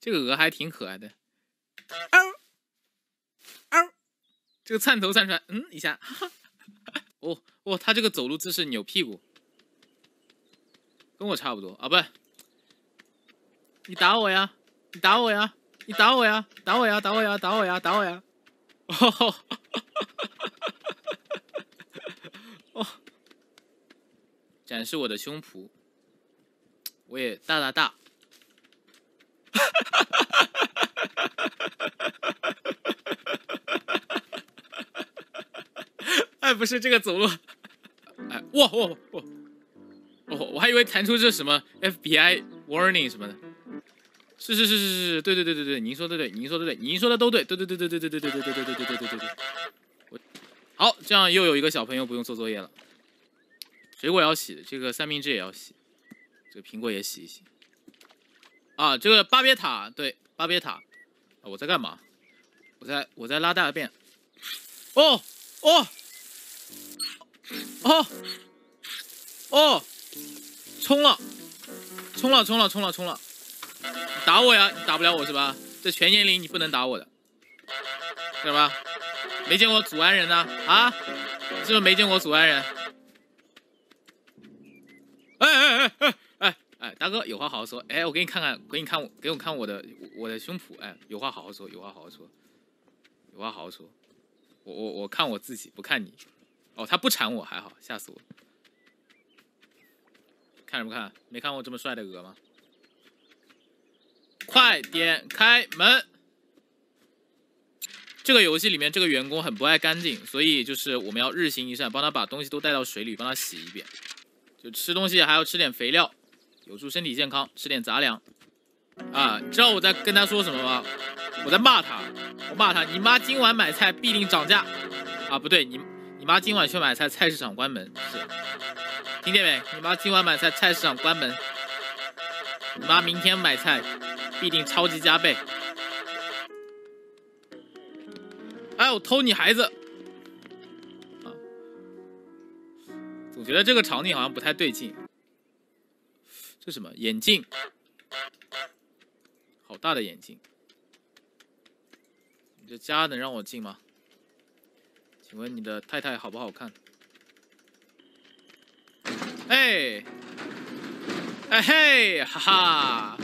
这个鹅还挺可爱的。嗷嗷，这个窜头窜出来，嗯一下，哦哦，它这个走路姿势扭屁股，跟我差不多啊，不，你打我呀，你打我呀，你打我呀，打我呀，打我呀，打我呀，打我呀，哦，哦，展示我的胸脯，我也大大大。哎，不是这个走路，哎，哇哇哇！我我还以为弹出这什么 FBI warning 什么的，是是是是是，对对对对对，您说的对，您说的对，您说的都对，对对对对对对对对对对对对对对对对对。我好，这样又有一个小朋友不用做作业了。水果要洗，这个三明治也要洗，这个苹果也洗一洗。啊，这个巴别塔，对，巴别塔，我在干嘛？我在我在拉大便。哦哦哦哦，冲了，冲了，冲了，冲了，冲了！打我呀！你打不了我是吧？这全年龄你不能打我的，知道吧？没见过祖安人呢？啊？是不是没见过祖安人？哎哎哎哎！大哥，有话好好说。哎，我给你看看，给你看我，给我看我的我的胸脯。哎，有话好好说，有话好好说，有话好好说。我我我看我自己，不看你。哦，他不缠我还好，吓死我。看什么看？没看过这么帅的鹅吗？快点开门！这个游戏里面这个员工很不爱干净，所以就是我们要日行一善，帮他把东西都带到水里，帮他洗一遍。就吃东西还要吃点肥料。有助身体健康，吃点杂粮啊！你知道我在跟他说什么吗？我在骂他，我骂他，你妈今晚买菜必定涨价啊！不对，你你妈今晚去买菜，菜市场关门是，听见没？你妈今晚买菜，菜市场关门。你妈明天买菜必定超级加倍。哎，我偷你孩子！啊，总觉得这个场景好像不太对劲。这什么眼镜？好大的眼镜！你这家能让我进吗？请问你的太太好不好看？哎，哎嘿，哈哈！